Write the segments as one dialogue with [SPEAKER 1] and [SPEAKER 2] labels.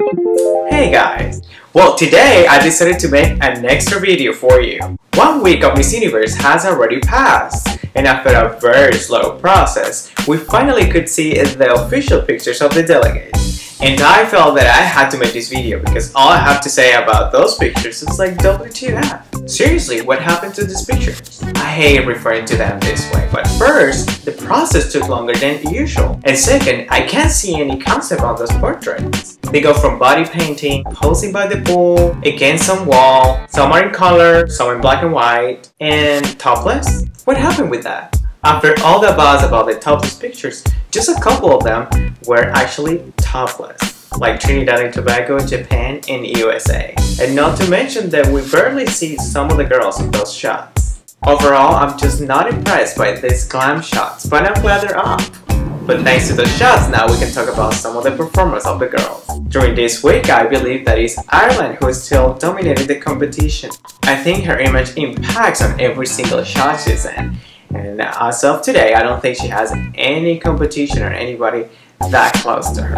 [SPEAKER 1] Hey guys! Well today I decided to make an extra video for you. One week of Miss Universe has already passed and after a very slow process, we finally could see the official pictures of the delegates. And I felt that I had to make this video because all I have to say about those pictures is like WTF. Seriously, what happened to these pictures? I hate referring to them this way, but first, the process took longer than usual. And second, I can't see any concept on those portraits. They go from body painting, posing by the pool, against some wall, some are in color, some in black and white, and topless? What happened with that? After all the buzz about the topless pictures, just a couple of them were actually topless like Trinidad and Tobago, Japan, and USA. And not to mention that we barely see some of the girls in those shots. Overall, I'm just not impressed by these glam shots, but I'm glad they're up. But thanks to the shots, now we can talk about some of the performance of the girls. During this week, I believe that it's Ireland who still dominating the competition. I think her image impacts on every single shot she's in. And uh, as of today, I don't think she has any competition or anybody that close to her.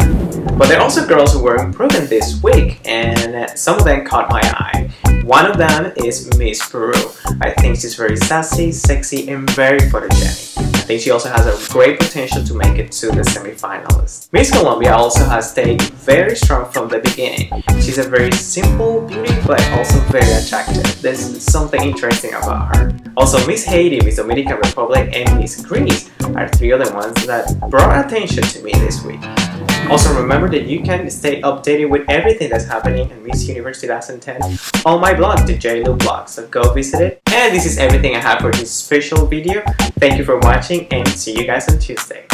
[SPEAKER 1] But there are also girls who were improving this week, and some of them caught my eye. One of them is Miss Peru. I think she's very sassy, sexy, and very photogenic. Think she also has a great potential to make it to the semifinalists. Miss Colombia also has stayed very strong from the beginning. She's a very simple beauty, but also very attractive. There's something interesting about her. Also, Miss Haiti, Miss Dominican Republic, and Miss Greece are three other ones that brought attention to me this week. Also remember that you can stay updated with everything that's happening in Miss Universe 2010 on my blog, the JLou blog, so go visit it. And this is everything I have for this special video. Thank you for watching and see you guys on Tuesday.